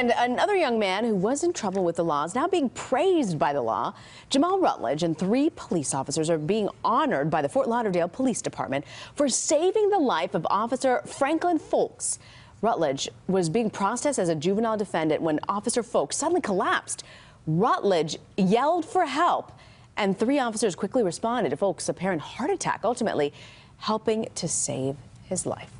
And another young man who was in trouble with the law is now being praised by the law. Jamal Rutledge and three police officers are being honored by the Fort Lauderdale Police Department for saving the life of Officer Franklin Folks. Rutledge was being processed as a juvenile defendant when Officer Folks suddenly collapsed. Rutledge yelled for help, and three officers quickly responded to Folks' apparent heart attack, ultimately helping to save his life.